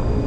了。